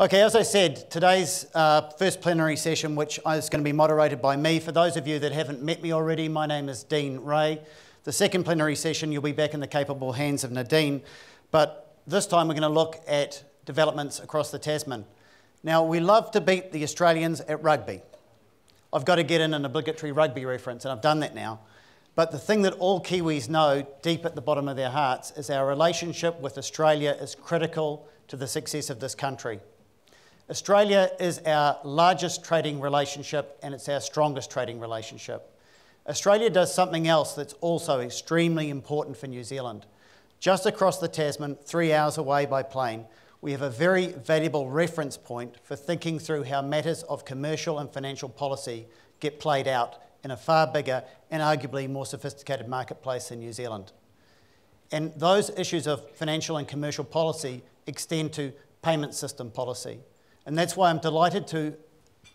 Okay, as I said, today's uh, first plenary session, which is going to be moderated by me. For those of you that haven't met me already, my name is Dean Ray. The second plenary session, you'll be back in the capable hands of Nadine, but this time we're going to look at developments across the Tasman. Now, we love to beat the Australians at rugby. I've got to get in an obligatory rugby reference, and I've done that now. But the thing that all Kiwis know deep at the bottom of their hearts is our relationship with Australia is critical to the success of this country. Australia is our largest trading relationship and it's our strongest trading relationship. Australia does something else that's also extremely important for New Zealand. Just across the Tasman, three hours away by plane, we have a very valuable reference point for thinking through how matters of commercial and financial policy get played out in a far bigger and arguably more sophisticated marketplace in New Zealand. And those issues of financial and commercial policy extend to payment system policy. And that's why I'm delighted to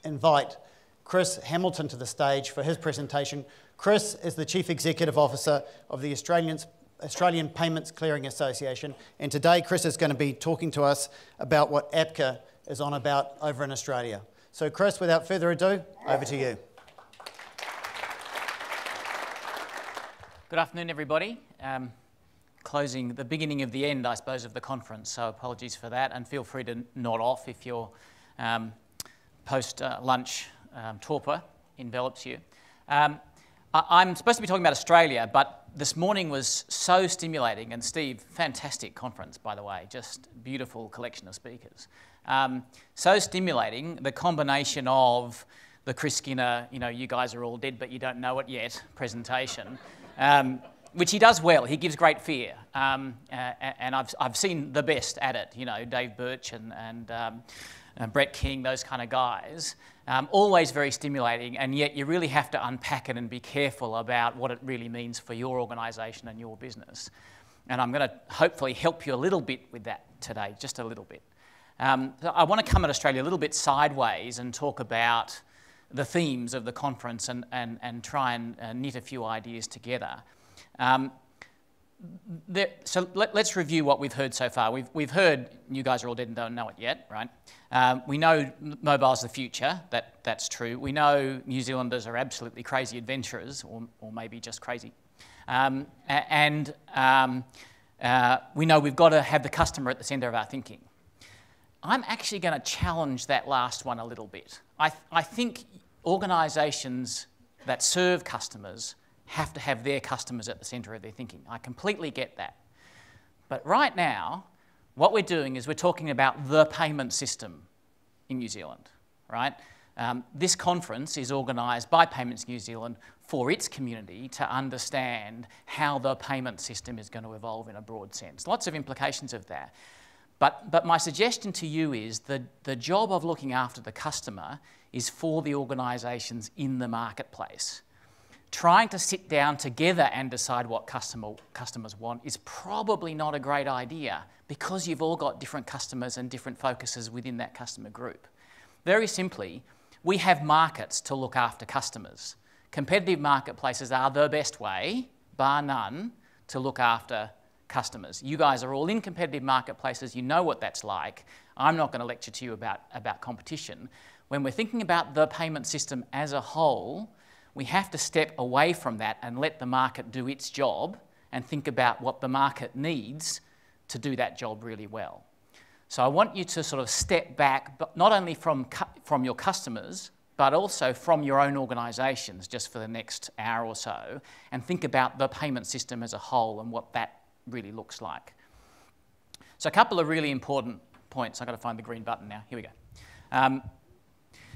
invite Chris Hamilton to the stage for his presentation. Chris is the Chief Executive Officer of the Australian Payments Clearing Association. And today, Chris is going to be talking to us about what APCA is on about over in Australia. So, Chris, without further ado, over to you. Good afternoon, everybody. Um, closing the beginning of the end, I suppose, of the conference, so apologies for that, and feel free to nod off if your um, post uh, lunch um, torpor envelops you. Um, I- am supposed to be talking about Australia, but this morning was so stimulating, and Steve, fantastic conference, by the way, just beautiful collection of speakers. Um, so stimulating, the combination of the Chris Skinner, you know, you guys are all dead, but you don't know it yet presentation. Um, which he does well. He gives great fear. Um, and I've, I've seen the best at it, you know, Dave Birch and, and, um, and Brett King, those kind of guys. Um, always very stimulating, and yet you really have to unpack it and be careful about what it really means for your organisation and your business. And I'm going to hopefully help you a little bit with that today, just a little bit. Um, I want to come at Australia a little bit sideways and talk about the themes of the conference and, and, and try and uh, knit a few ideas together. Um, there, so let, us review what we've heard so far. We've, we've heard, you guys are all dead and don't know it yet, right? Um, we know mobile's the future, that, that's true. We know New Zealanders are absolutely crazy adventurers, or, or maybe just crazy. Um, and um, uh, we know we've got to have the customer at the centre of our thinking. I'm actually going to challenge that last one a little bit. I, th- I think organisations that serve customers have to have their customers at the centre of their thinking. I completely get that. But right now, what we're doing is we're talking about the payment system in New Zealand, right? Um, this conference is organised by Payments New Zealand for its community to understand how the payment system is going to evolve in a broad sense. Lots of implications of that. But, but my suggestion to you is that the job of looking after the customer is for the organisations in the marketplace. Trying to sit down together and decide what customer, customers want is probably not a great idea because you've all got different customers and different focuses within that customer group. Very simply, we have markets to look after customers. Competitive marketplaces are the best way, bar none, to look after customers. You guys are all in competitive marketplaces, you know what that's like. I'm not going to lecture to you about, about competition. When we're thinking about the payment system as a whole, we have to step away from that and let the market do its job and think about what the market needs to do that job really well. So I want you to sort of step back, but not only from, from your customers, but also from your own organisations just for the next hour or so, and think about the payment system as a whole and what that really looks like. So, a couple of really important points. I've got to find the green button now. Here we go. Um,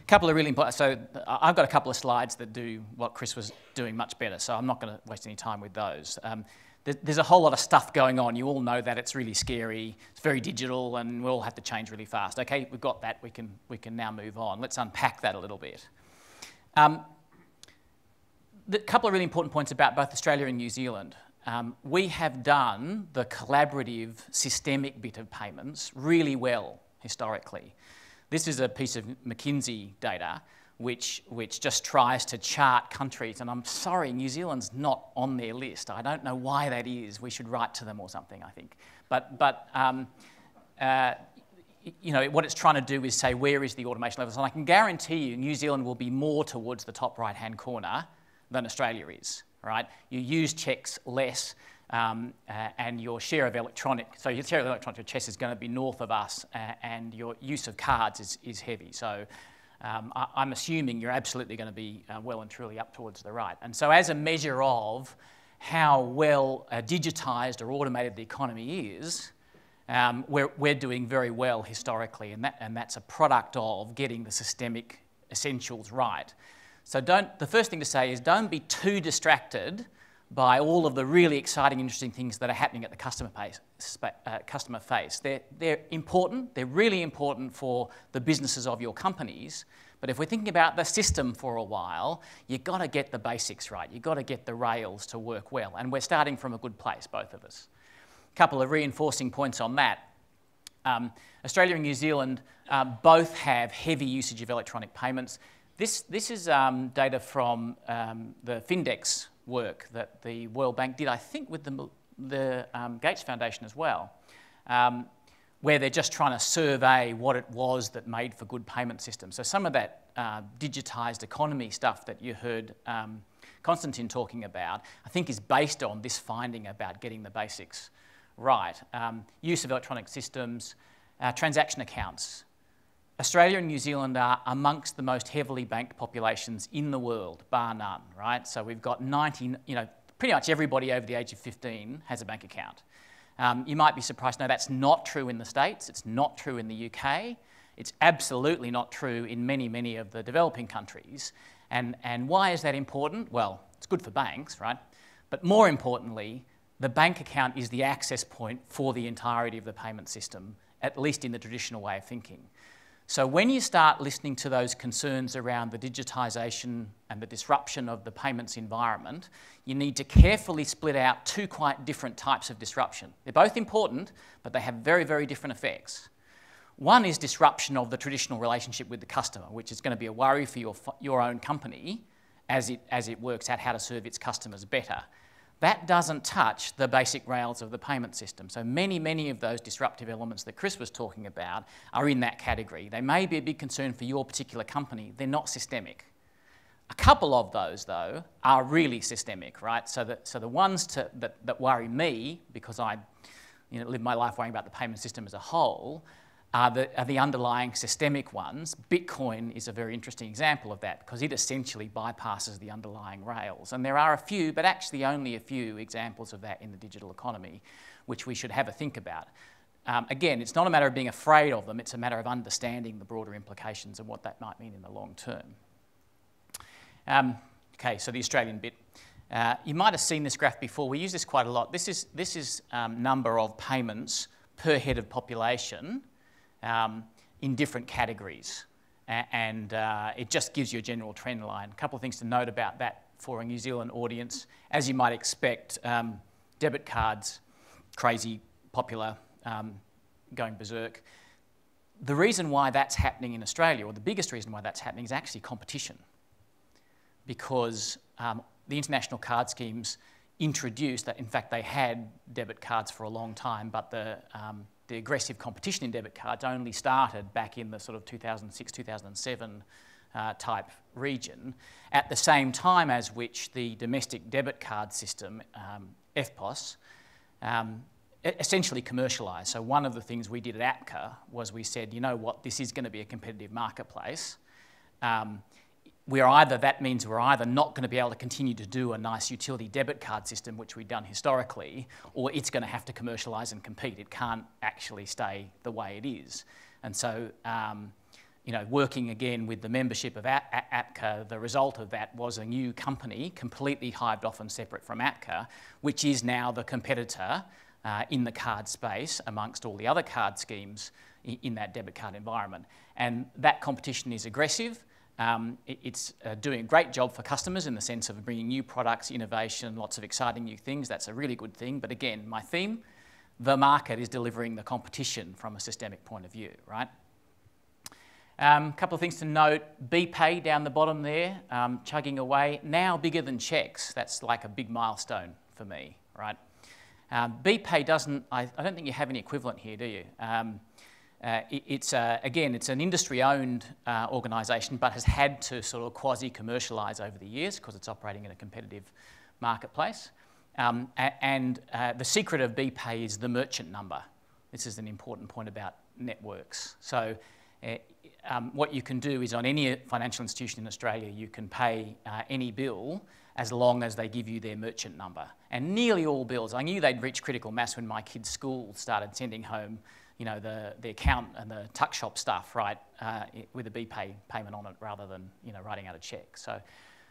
a couple of really important. So, I've got a couple of slides that do what Chris was doing much better. So, I'm not going to waste any time with those. Um, there's a whole lot of stuff going on. You all know that it's really scary. It's very digital, and we'll have to change really fast. Okay, we've got that. We can we can now move on. Let's unpack that a little bit. Um, a couple of really important points about both Australia and New Zealand. Um, we have done the collaborative systemic bit of payments really well historically. This is a piece of McKinsey data which, which just tries to chart countries, and I'm sorry, New Zealand's not on their list. I don't know why that is. We should write to them or something, I think. But, but um, uh, you know, what it's trying to do is say, where is the automation levels? And I can guarantee you New Zealand will be more towards the top right-hand corner than Australia is, right? You use cheques less, um, uh, and your share of electronic, so your share of electronic chess is going to be north of us, uh, and your use of cards is, is heavy. So um, I, am assuming you're absolutely going to be uh, well and truly up towards the right. And so as a measure of how well uh, digitised or automated the economy is, um, we're, we're doing very well historically, and, that, and that's a product of getting the systemic essentials right. So don't, the first thing to say is don't be too distracted by all of the really exciting, interesting things that are happening at the customer, pace, uh, customer face. They're, they're important, they're really important for the businesses of your companies, but if we're thinking about the system for a while, you've got to get the basics right. You've got to get the rails to work well, and we're starting from a good place, both of us. A couple of reinforcing points on that. Um, Australia and New Zealand um, both have heavy usage of electronic payments. This, this is um, data from um, the Findex work that the World Bank did, I think, with the, the um, Gates Foundation as well, um, where they're just trying to survey what it was that made for good payment systems. So some of that uh, digitised economy stuff that you heard um, Konstantin talking about, I think is based on this finding about getting the basics right. Um, use of electronic systems, uh, transaction accounts, Australia and New Zealand are amongst the most heavily banked populations in the world, bar none, right? So we've got 90, you know, pretty much everybody over the age of 15 has a bank account. Um, you might be surprised, no, that's not true in the States, it's not true in the UK, it's absolutely not true in many, many of the developing countries. And, and why is that important? Well, it's good for banks, right? But more importantly, the bank account is the access point for the entirety of the payment system, at least in the traditional way of thinking. So when you start listening to those concerns around the digitisation and the disruption of the payments environment, you need to carefully split out two quite different types of disruption. They're both important, but they have very, very different effects. One is disruption of the traditional relationship with the customer, which is going to be a worry for your, your own company as it, as it works out how to serve its customers better that doesn't touch the basic rails of the payment system. So many, many of those disruptive elements that Chris was talking about are in that category. They may be a big concern for your particular company, they're not systemic. A couple of those, though, are really systemic, right? So, the, so the ones to, that, that worry me, because I you know, live my life worrying about the payment system as a whole, are the, are the underlying systemic ones. Bitcoin is a very interesting example of that because it essentially bypasses the underlying rails. And there are a few, but actually only a few examples of that in the digital economy, which we should have a think about. Um, again, it's not a matter of being afraid of them, it's a matter of understanding the broader implications and what that might mean in the long term. Um, okay, so the Australian bit. Uh, you might have seen this graph before. We use this quite a lot. This is, this is um, number of payments per head of population um, in different categories. and uh, it just gives you a general trend line. A couple of things to note about that for a New Zealand audience. As you might expect, um, debit cards, crazy, popular, um, going berserk. The reason why that's happening in Australia, or the biggest reason why that's happening, is actually competition. Because um, the international card schemes introduced that, in fact, they had debit cards for a long time, but the um, the aggressive competition in debit cards only started back in the sort of 2006, 2007 uh, type region, at the same time as which the domestic debit card system, um, EFTPOS, um, essentially commercialised. So one of the things we did at APCA was we said, you know what, this is going to be a competitive marketplace. Um, we're either, that means we're either not going to be able to continue to do a nice utility debit card system, which we've done historically, or it's going to have to commercialise and compete. It can't actually stay the way it is. And so, um, you know, working again with the membership of APCA, the result of that was a new company, completely hived off and separate from APCA, which is now the competitor uh, in the card space amongst all the other card schemes in that debit card environment. And that competition is aggressive. Um, it, it's uh, doing a great job for customers in the sense of bringing new products, innovation, lots of exciting new things. That's a really good thing. But again, my theme, the market is delivering the competition from a systemic point of view, right? A um, couple of things to note. BPay down the bottom there, um, chugging away, now bigger than cheques. That's like a big milestone for me, right? Um, BPay doesn't, I, I, don't think you have any equivalent here, do you? Uh, it, it's uh, again, it's an industry-owned uh, organisation, but has had to sort of quasi-commercialise over the years because it's operating in a competitive marketplace. Um, and uh, the secret of BPay is the merchant number. This is an important point about networks. So uh, um, what you can do is on any financial institution in Australia, you can pay uh, any bill as long as they give you their merchant number. And nearly all bills, I knew they'd reach critical mass when my kids' school started sending home you know, the, the account and the tuck shop stuff, right, uh, with a BPay payment on it rather than, you know, writing out a cheque. So,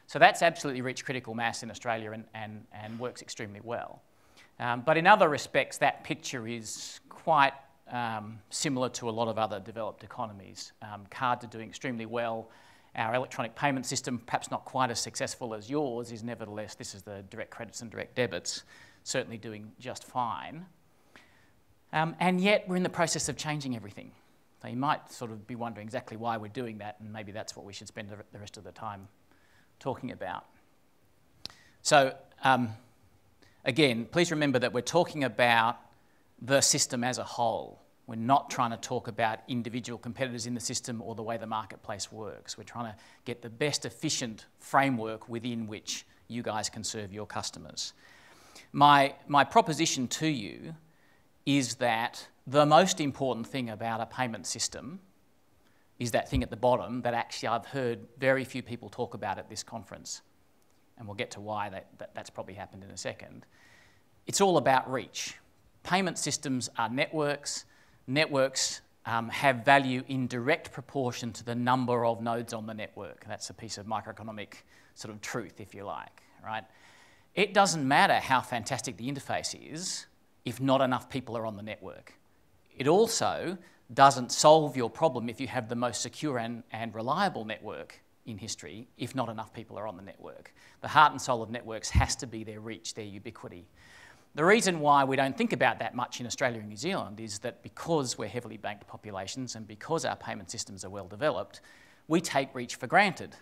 so that's absolutely reached critical mass in Australia and, and, and works extremely well. Um, but in other respects, that picture is quite um, similar to a lot of other developed economies. Um, cards are doing extremely well. Our electronic payment system, perhaps not quite as successful as yours, is nevertheless, this is the direct credits and direct debits, certainly doing just fine. Um, and yet we're in the process of changing everything. So you might sort of be wondering exactly why we're doing that, and maybe that's what we should spend the rest of the time talking about. So um, again, please remember that we're talking about the system as a whole. We're not trying to talk about individual competitors in the system or the way the marketplace works. We're trying to get the best efficient framework within which you guys can serve your customers. My, my proposition to you is that the most important thing about a payment system is that thing at the bottom that actually I've heard very few people talk about at this conference. And we'll get to why that, that, that's probably happened in a second. It's all about reach. Payment systems are networks. Networks um, have value in direct proportion to the number of nodes on the network. That's a piece of microeconomic sort of truth, if you like, right? It doesn't matter how fantastic the interface is if not enough people are on the network. It also doesn't solve your problem if you have the most secure and, and reliable network in history if not enough people are on the network. The heart and soul of networks has to be their reach, their ubiquity. The reason why we don't think about that much in Australia and New Zealand is that because we're heavily banked populations and because our payment systems are well developed, we take reach for granted.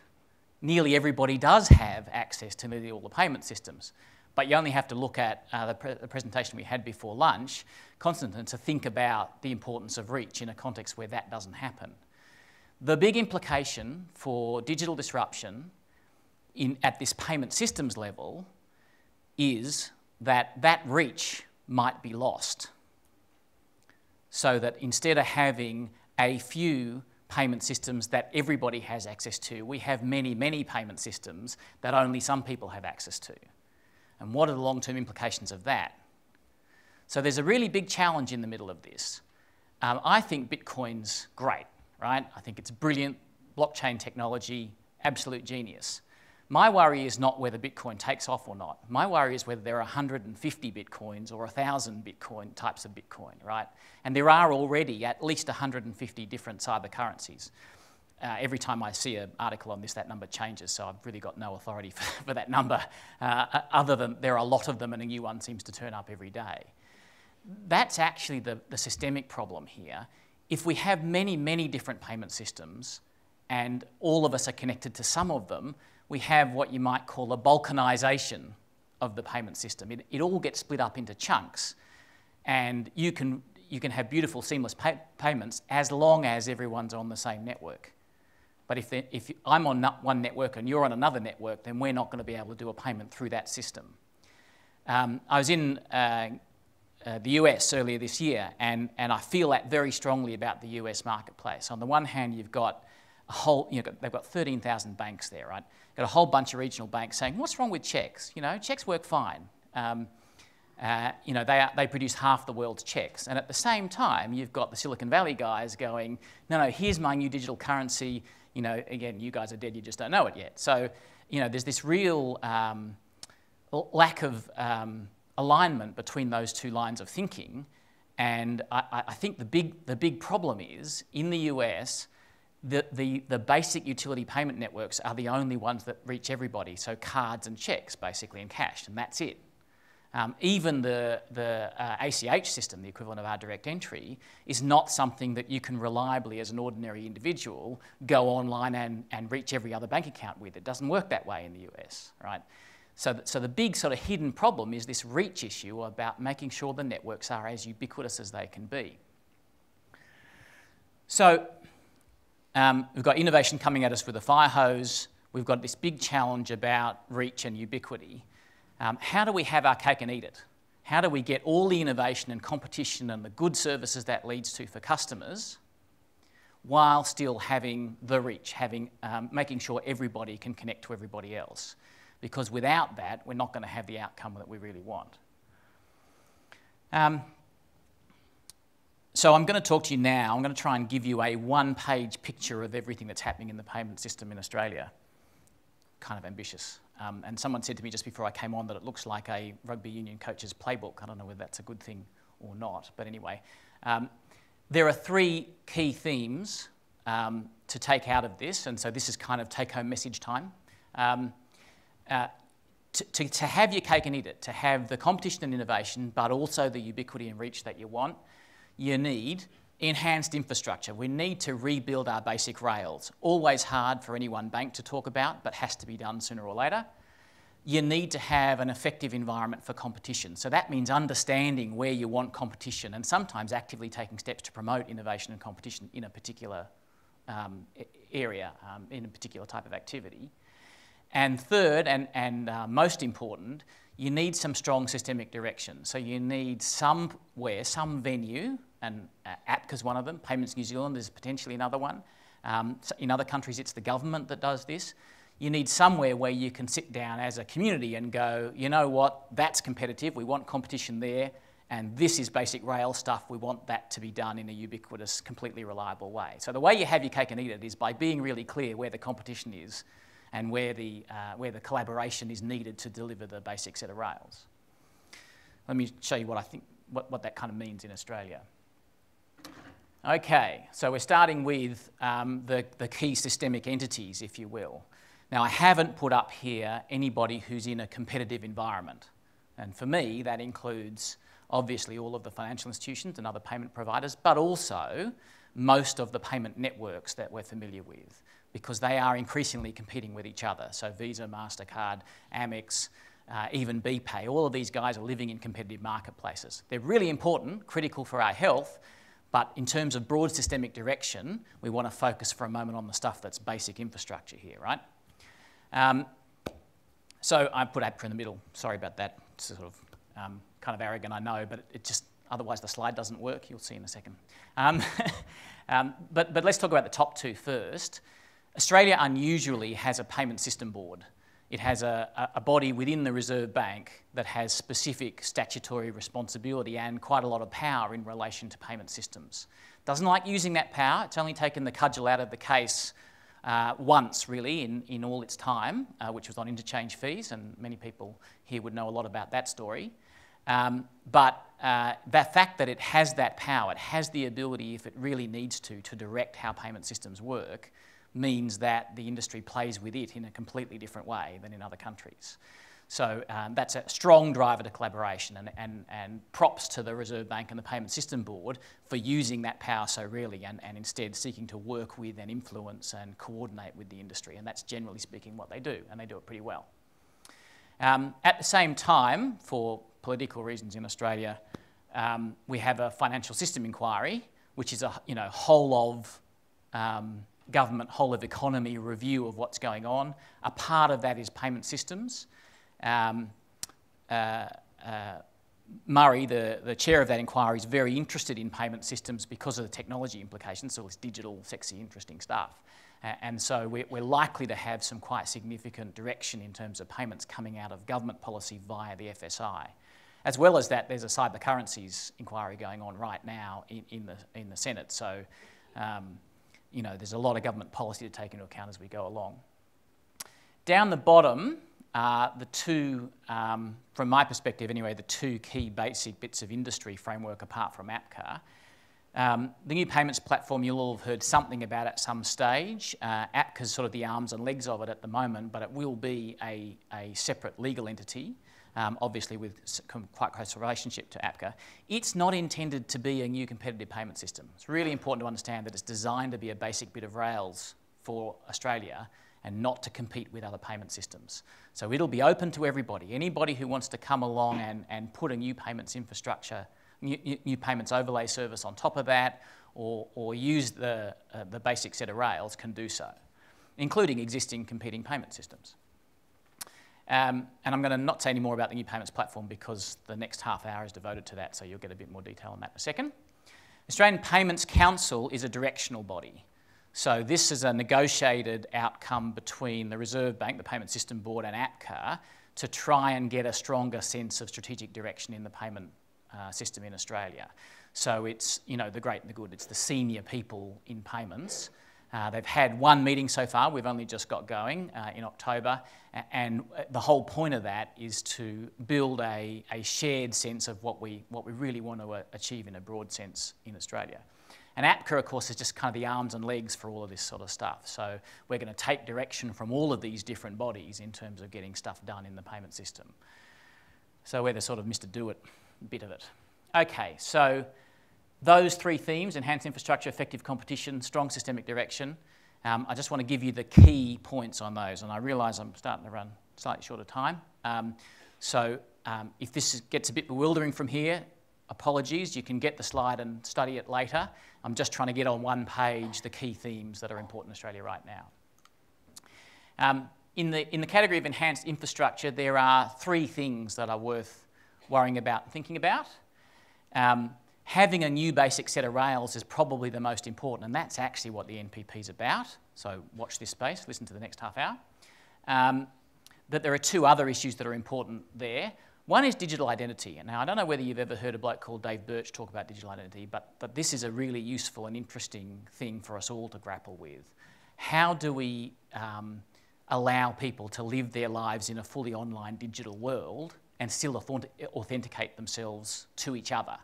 Nearly everybody does have access to nearly all the payment systems. But you only have to look at uh, the, pre the, presentation we had before lunch, Konstantin, to think about the importance of reach in a context where that doesn't happen. The big implication for digital disruption in, at this payment systems level is that that reach might be lost. So that instead of having a few payment systems that everybody has access to, we have many, many payment systems that only some people have access to. And what are the long term implications of that? So there's a really big challenge in the middle of this. Um, I think Bitcoin's great, right? I think it's brilliant blockchain technology, absolute genius. My worry is not whether Bitcoin takes off or not. My worry is whether there are 150 Bitcoins or 1,000 Bitcoin types of Bitcoin, right? And there are already at least 150 different cyber currencies uh, every time I see an article on this, that number changes, so I've really got no authority for, for that number, uh, other than there are a lot of them and a new one seems to turn up every day. That's actually the, the systemic problem here. If we have many, many different payment systems and all of us are connected to some of them, we have what you might call a balkanisation of the payment system. It, it all gets split up into chunks, and you can, you can have beautiful seamless pay payments as long as everyone's on the same network. But if, if I'm on one network and you're on another network, then we're not going to be able to do a payment through that system. Um, I was in uh, uh, the US earlier this year, and, and I feel that very strongly about the US marketplace. On the one hand, you've got a whole, you know, they've got 13,000 banks there, right? Got a whole bunch of regional banks saying, what's wrong with checks? You know, checks work fine. Um, uh, you know, they, are, they produce half the world's checks. And at the same time, you've got the Silicon Valley guys going, no, no, here's my new digital currency you know, again, you guys are dead, you just don't know it yet. So, you know, there's this real um, lack of um, alignment between those two lines of thinking. And I, I, think the big, the big problem is in the US, the, the, the basic utility payment networks are the only ones that reach everybody. So cards and checks, basically, and cash, and that's it. Um, even the, the uh, ACH system, the equivalent of our direct entry, is not something that you can reliably, as an ordinary individual, go online and, and reach every other bank account with. It doesn't work that way in the US, right? So, th so the big sort of hidden problem is this reach issue about making sure the networks are as ubiquitous as they can be. So um, we've got innovation coming at us with a fire hose. We've got this big challenge about reach and ubiquity. Um, how do we have our cake and eat it? How do we get all the innovation and competition and the good services that leads to for customers while still having the reach, having, um, making sure everybody can connect to everybody else? Because without that, we're not going to have the outcome that we really want. Um, so I'm going to talk to you now. I'm going to try and give you a one-page picture of everything that's happening in the payment system in Australia. Kind of ambitious. Um, and someone said to me just before I came on that it looks like a rugby union coach's playbook. I don't know whether that's a good thing or not, but anyway. Um, there are three key themes um, to take out of this, and so this is kind of take home message time. Um, uh, to, to, to, have your cake and eat it, to have the competition and innovation, but also the ubiquity and reach that you want, you need enhanced infrastructure. We need to rebuild our basic rails. Always hard for any one bank to talk about, but has to be done sooner or later. You need to have an effective environment for competition. So that means understanding where you want competition and sometimes actively taking steps to promote innovation and competition in a particular um, area, um, in a particular type of activity. And third, and, and uh, most important, you need some strong systemic direction. So you need somewhere, some venue, and uh, APCA's one of them, Payments New Zealand is potentially another one. Um, so in other countries, it's the government that does this. You need somewhere where you can sit down as a community and go, you know what, that's competitive, we want competition there, and this is basic rail stuff, we want that to be done in a ubiquitous, completely reliable way. So the way you have your cake and eat it is by being really clear where the competition is and where the, uh, where the collaboration is needed to deliver the basic set of rails. Let me show you what I think, what, what that kind of means in Australia. Okay, so we're starting with um, the, the key systemic entities, if you will. Now, I haven't put up here anybody who's in a competitive environment. And for me, that includes obviously all of the financial institutions and other payment providers, but also most of the payment networks that we're familiar with, because they are increasingly competing with each other. So Visa, MasterCard, Amex, uh, even BPay, all of these guys are living in competitive marketplaces. They're really important, critical for our health, but in terms of broad systemic direction, we want to focus for a moment on the stuff that's basic infrastructure here, right? Um, so I put APCA in the middle. Sorry about that. It's sort of um, kind of arrogant, I know, but it just otherwise the slide doesn't work. You'll see in a second. Um, um, but, but let's talk about the top two first. Australia unusually has a payment system board. It has a, a, body within the Reserve Bank that has specific statutory responsibility and quite a lot of power in relation to payment systems. Doesn't like using that power. It's only taken the cudgel out of the case uh, once, really, in, in all its time, uh, which was on interchange fees, and many people here would know a lot about that story. Um, but uh, the fact that it has that power, it has the ability, if it really needs to, to direct how payment systems work, means that the industry plays with it in a completely different way than in other countries. So um, that's a strong driver to collaboration and, and, and props to the Reserve Bank and the Payment System Board for using that power so really and, and instead seeking to work with and influence and coordinate with the industry. And that's generally speaking what they do, and they do it pretty well. Um, at the same time, for political reasons in Australia, um, we have a financial system inquiry, which is a you know, whole of um, government whole of economy review of what's going on. A part of that is payment systems. Um, uh, uh, Murray, the, the chair of that inquiry, is very interested in payment systems because of the technology implications, so it's digital, sexy, interesting stuff. Uh, and so we're, we're, likely to have some quite significant direction in terms of payments coming out of government policy via the FSI. As well as that, there's a cyber currencies inquiry going on right now in, in, the, in the Senate. So um, you know, there's a lot of government policy to take into account as we go along. Down the bottom are the two, um, from my perspective anyway, the two key basic bits of industry framework apart from APCA. Um, the new payments platform, you'll all have heard something about at some stage. Uh, APCA's sort of the arms and legs of it at the moment, but it will be a, a separate legal entity um, obviously with quite close relationship to APCA. It's not intended to be a new competitive payment system. It's really important to understand that it's designed to be a basic bit of rails for Australia and not to compete with other payment systems. So it'll be open to everybody. Anybody who wants to come along and, and put a new payments infrastructure, new, new payments overlay service on top of that, or, or use the, uh, the basic set of rails can do so, including existing competing payment systems. Um, and I'm going to not say any more about the new payments platform because the next half hour is devoted to that, so you'll get a bit more detail on that in a second. Australian Payments Council is a directional body. So this is a negotiated outcome between the Reserve Bank, the Payment System Board and APCA to try and get a stronger sense of strategic direction in the payment uh, system in Australia. So it's, you know, the great and the good. It's the senior people in payments uh, they've had one meeting so far, we've only just got going uh, in October, and the whole point of that is to build a, a shared sense of what we, what we really want to uh, achieve in a broad sense in Australia. And APCA, of course, is just kind of the arms and legs for all of this sort of stuff. So we're going to take direction from all of these different bodies in terms of getting stuff done in the payment system. So we're the sort of Mr. Do It bit of it. Okay, so those three themes, enhanced infrastructure, effective competition, strong systemic direction, um, I just want to give you the key points on those. And I realise I'm starting to run slightly short of time. Um, so um, if this is, gets a bit bewildering from here, apologies. You can get the slide and study it later. I'm just trying to get on one page the key themes that are important in Australia right now. Um, in, the, in the category of enhanced infrastructure, there are three things that are worth worrying about and thinking about. Um, having a new basic set of rails is probably the most important, and that's actually what the NPP is about. So watch this space, listen to the next half hour. Um, but there are two other issues that are important there. One is digital identity. And now, I don't know whether you've ever heard a bloke called Dave Birch talk about digital identity, but, but this is a really useful and interesting thing for us all to grapple with. How do we um, allow people to live their lives in a fully online digital world and still authenticate themselves to each other?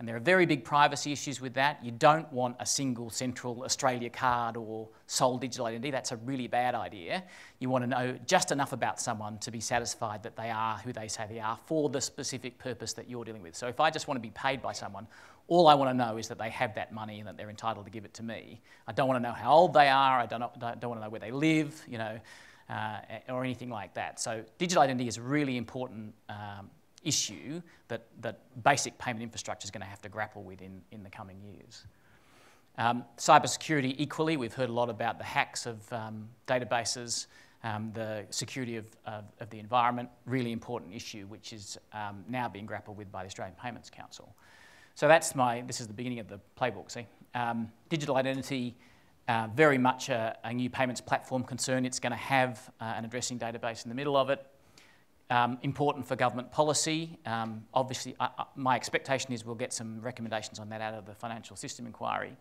And there are very big privacy issues with that. You don't want a single central Australia card or sole digital identity. That's a really bad idea. You want to know just enough about someone to be satisfied that they are who they say they are for the specific purpose that you're dealing with. So if I just want to be paid by someone, all I want to know is that they have that money and that they're entitled to give it to me. I don't want to know how old they are. I don't, don't want to know where they live, you know, uh, or anything like that. So digital identity is really important um, issue that, that basic payment infrastructure is going to have to grapple with in, in the coming years. Um, cybersecurity, equally, we've heard a lot about the hacks of um, databases, um, the security of, of, of, the environment, really important issue, which is um, now being grappled with by the Australian Payments Council. So that's my, this is the beginning of the playbook, see. Um, digital identity, uh, very much a, a, new payments platform concern. It's going to have uh, an addressing database in the middle of it. Um, important for government policy. Um, obviously, I, I, my expectation is we'll get some recommendations on that out of the financial system inquiry.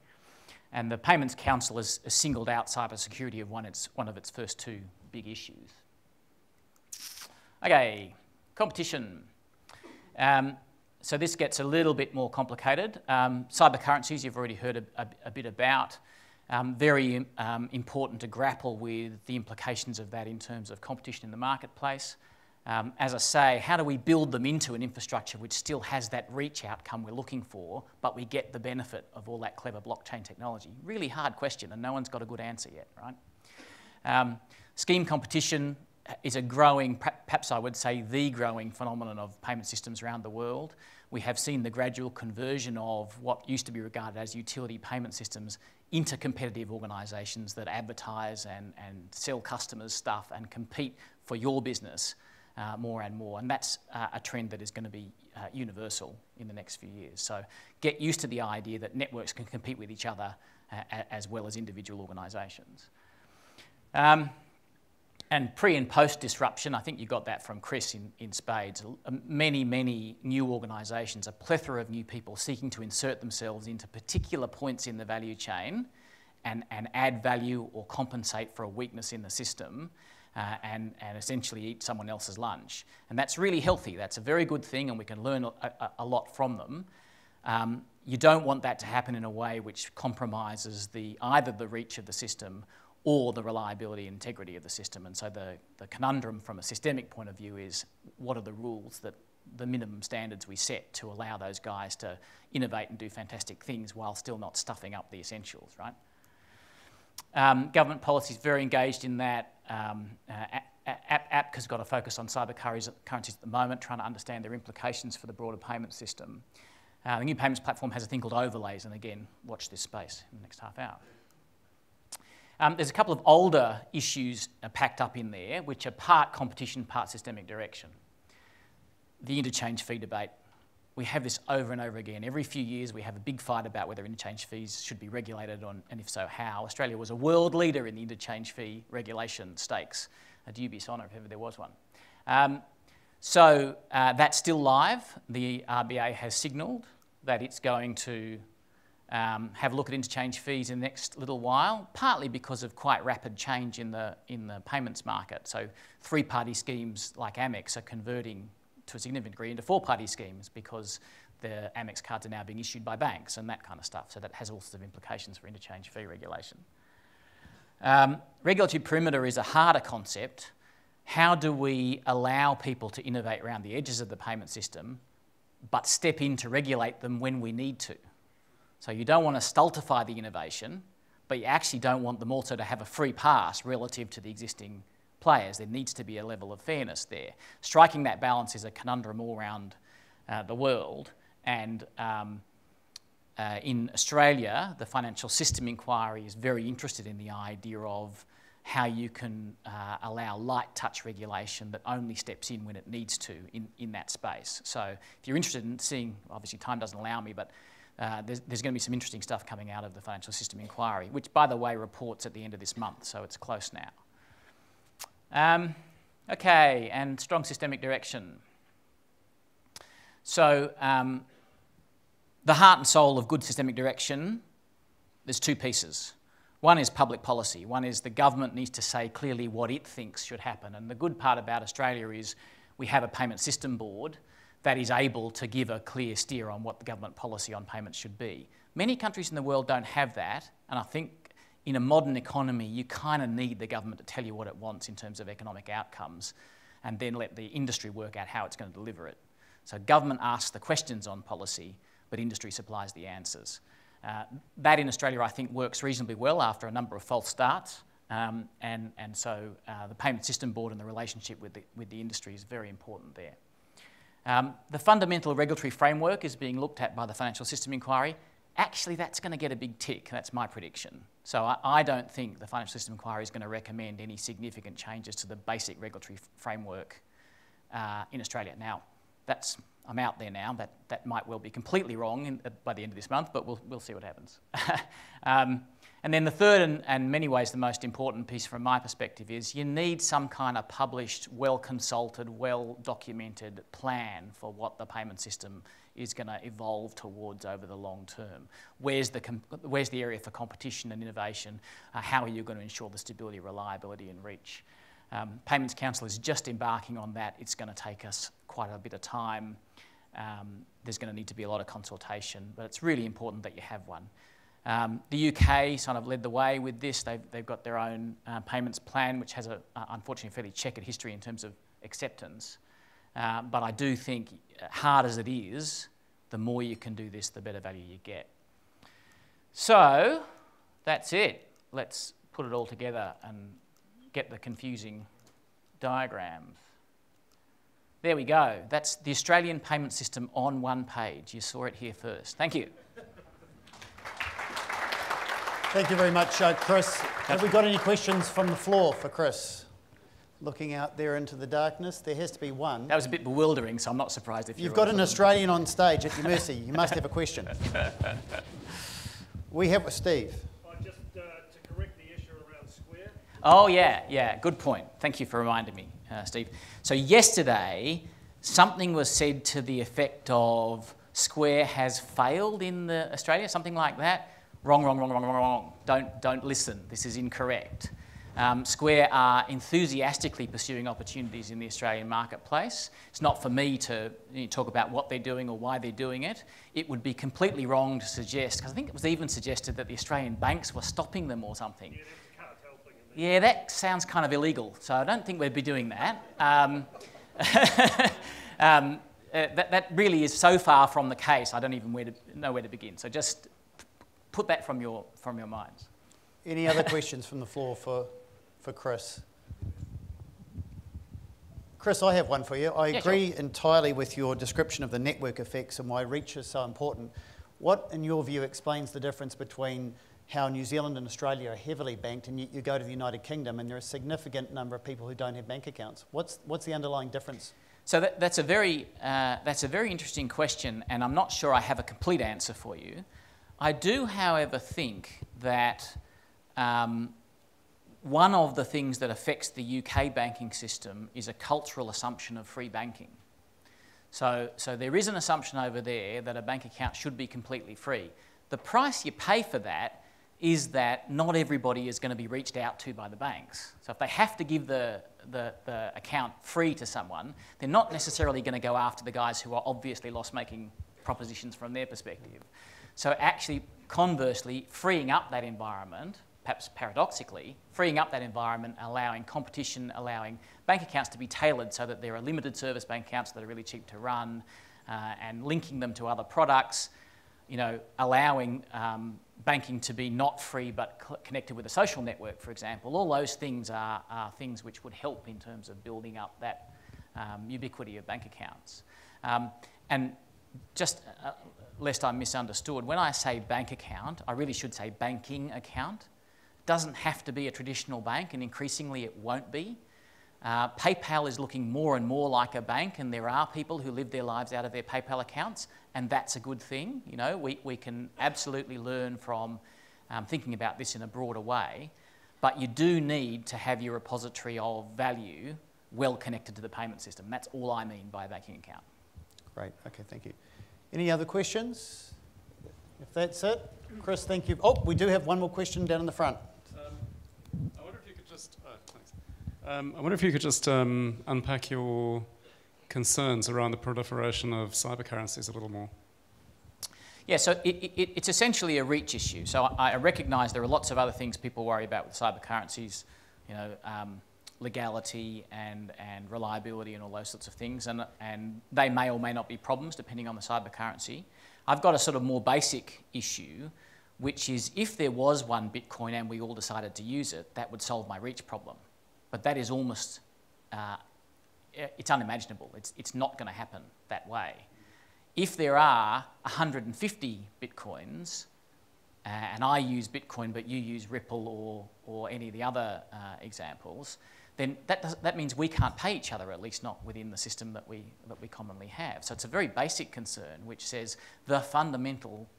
And the Payments Council has, has singled out cybersecurity as one, its, one of its first two big issues. Okay, competition. Um, so this gets a little bit more complicated. Um, cyber currencies, you've already heard a, a, a bit about. Um, very um, important to grapple with the implications of that in terms of competition in the marketplace. Um, as I say, how do we build them into an infrastructure which still has that reach outcome we're looking for, but we get the benefit of all that clever blockchain technology? Really hard question, and no one's got a good answer yet, right? Um, scheme competition is a growing, perhaps I would say the growing phenomenon of payment systems around the world. We have seen the gradual conversion of what used to be regarded as utility payment systems into competitive organisations that advertise and, and sell customers stuff and compete for your business uh, more and more. And that's uh, a trend that is going to be uh, universal in the next few years. So get used to the idea that networks can compete with each other uh, as well as individual organisations. Um, and pre and post disruption, I think you got that from Chris in, in spades. Many, many new organisations, a plethora of new people seeking to insert themselves into particular points in the value chain and, and add value or compensate for a weakness in the system uh, and, and essentially eat someone else's lunch. And that's really healthy. That's a very good thing, and we can learn a, a, lot from them. Um, you don't want that to happen in a way which compromises the, either the reach of the system or the reliability and integrity of the system. And so the, the conundrum from a systemic point of view is what are the rules that the minimum standards we set to allow those guys to innovate and do fantastic things while still not stuffing up the essentials, right? Um, government policy is very engaged in that. Um, uh, APCA's got a focus on cyber currencies at the moment, trying to understand their implications for the broader payment system. Uh, the new payments platform has a thing called overlays, and again, watch this space in the next half hour. Um, there's a couple of older issues uh, packed up in there, which are part competition, part systemic direction. The interchange fee debate. We have this over and over again. Every few years, we have a big fight about whether interchange fees should be regulated, on, and if so, how. Australia was a world leader in the interchange fee regulation stakes, a dubious honour if ever there was one. Um, so uh, that's still live. The RBA has signalled that it's going to um, have a look at interchange fees in the next little while, partly because of quite rapid change in the, in the payments market. So three-party schemes like Amex are converting to a significant degree into four-party schemes because the Amex cards are now being issued by banks and that kind of stuff. So that has all sorts of implications for interchange fee regulation. Um, regulatory perimeter is a harder concept. How do we allow people to innovate around the edges of the payment system, but step in to regulate them when we need to? So you don't want to stultify the innovation, but you actually don't want them also to have a free pass relative to the existing players. There needs to be a level of fairness there. Striking that balance is a conundrum all around uh, the world. And um, uh, in Australia, the Financial System Inquiry is very interested in the idea of how you can uh, allow light touch regulation that only steps in when it needs to in, in that space. So if you're interested in seeing, obviously time doesn't allow me, but uh, there's, there's, going to be some interesting stuff coming out of the Financial System Inquiry, which, by the way, reports at the end of this month, so it's close now. Um, okay, and strong systemic direction. So, um, the heart and soul of good systemic direction, there's two pieces. One is public policy. One is the government needs to say clearly what it thinks should happen. And the good part about Australia is we have a payment system board that is able to give a clear steer on what the government policy on payments should be. Many countries in the world don't have that, and I think in a modern economy, you kind of need the government to tell you what it wants in terms of economic outcomes and then let the industry work out how it's going to deliver it. So, government asks the questions on policy, but industry supplies the answers. Uh, that in Australia, I think, works reasonably well after a number of false starts. Um, and, and so, uh, the Payment System Board and the relationship with the, with the industry is very important there. Um, the fundamental regulatory framework is being looked at by the Financial System Inquiry. Actually, that's going to get a big tick. That's my prediction. So I, I don't think the Financial System Inquiry is going to recommend any significant changes to the basic regulatory framework uh, in Australia. Now, that's I'm out there now. That, that might well be completely wrong in, uh, by the end of this month, but we'll, we'll see what happens. um, and then the third and, and many ways the most important piece from my perspective is you need some kind of published, well consulted, well documented plan for what the payment system is going to evolve towards over the long term. Where's the, where's the area for competition and innovation? Uh, how are you going to ensure the stability, reliability, and reach? Um, Payments Council is just embarking on that. It's going to take us quite a bit of time. Um, there's going to need to be a lot of consultation, but it's really important that you have one. Um, the UK kind of led the way with this. They've, they've got their own uh, payments plan, which has a, uh, unfortunately, fairly checkered history in terms of acceptance. Uh, but I do think, uh, hard as it is, the more you can do this, the better value you get. So that's it. Let's put it all together and get the confusing diagrams. There we go. That's the Australian payment system on one page. You saw it here first. Thank you. Thank you very much, uh, Chris. Have we got any questions from the floor for Chris? Looking out there into the darkness, there has to be one. That was a bit bewildering, so I'm not surprised if you've got an Australian on stage at your mercy. You must have a question. we have Steve. Just uh, to correct the issue around Square. Oh yeah, yeah. Good point. Thank you for reminding me, uh, Steve. So yesterday, something was said to the effect of Square has failed in the Australia, something like that. Wrong, wrong, wrong, wrong, wrong, wrong. Don't, don't listen. This is incorrect. Um, Square are enthusiastically pursuing opportunities in the Australian marketplace. It's not for me to you know, talk about what they're doing or why they're doing it. It would be completely wrong to suggest, because I think it was even suggested that the Australian banks were stopping them or something. Yeah, yeah that sounds kind of illegal, so I don't think we'd be doing that. Um, um, uh, that, that really is so far from the case, I don't even where to, know where to begin. So just put that from your, from your minds. Any other questions from the floor for, for Chris? Chris, I have one for you. I Yeah, agree entirely with your description of the network effects and why reach is so important. What, in your view, explains the difference between how New Zealand and Australia are heavily banked and you, you go to the United Kingdom and there are a significant number of people who don't have bank accounts? What's, what's the underlying difference? So that, that's, a very, uh, that's a very interesting question, and I'm not sure I have a complete answer for you. I do, however, think that um, one of the things that affects the UK banking system is a cultural assumption of free banking. So, so there is an assumption over there that a bank account should be completely free. The price you pay for that is that not everybody is going to be reached out to by the banks. So if they have to give the, the, the account free to someone, they're not necessarily going to go after the guys who are obviously loss-making propositions from their perspective. So actually, conversely, freeing up that environment perhaps paradoxically, freeing up that environment, allowing competition, allowing bank accounts to be tailored so that there are limited service bank accounts that are really cheap to run, uh, and linking them to other products, you know, allowing um, banking to be not free but connected with a social network, for example. All those things are, are things which would help in terms of building up that um, ubiquity of bank accounts. Um, and just uh, lest I'm misunderstood, when I say bank account, I really should say banking account doesn't have to be a traditional bank, and increasingly it won't be. Uh, PayPal is looking more and more like a bank, and there are people who live their lives out of their PayPal accounts, and that's a good thing. You know, we, we can absolutely learn from um, thinking about this in a broader way, but you do need to have your repository of value well connected to the payment system. That's all I mean by a banking account. Great. Okay, thank you. Any other questions? If that's it, Chris, thank you. Oh, we do have one more question down in the front. Um, I wonder if you could just um, unpack your concerns around the proliferation of cyber currencies a little more. Yeah, so it, it, it's essentially a reach issue. So I, I recognise there are lots of other things people worry about with cyber currencies, you know, um, legality and, and reliability and all those sorts of things, and, and they may or may not be problems depending on the cyber currency. I've got a sort of more basic issue, which is if there was one Bitcoin and we all decided to use it, that would solve my reach problem. But that is almost, uh, it's unimaginable. It's, it's not going to happen that way. If there are 150 Bitcoins, uh, and I use Bitcoin, but you use Ripple or, or any of the other uh, examples, then that, does, that means we can't pay each other, at least not within the system that we, that we commonly have. So it's a very basic concern which says the fundamental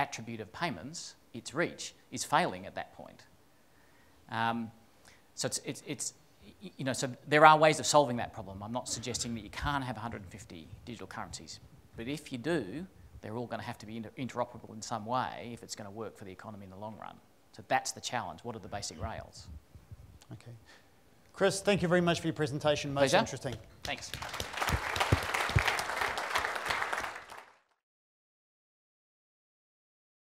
attribute of payments, its reach, is failing at that point. Um, so it's, it's, it's, you know, so there are ways of solving that problem. I'm not suggesting that you can't have 150 digital currencies, but if you do, they're all going to have to be inter interoperable in some way if it's going to work for the economy in the long run. So that's the challenge. What are the basic rails? Okay. Chris, thank you very much for your presentation. Most Pleasure. interesting. Thanks.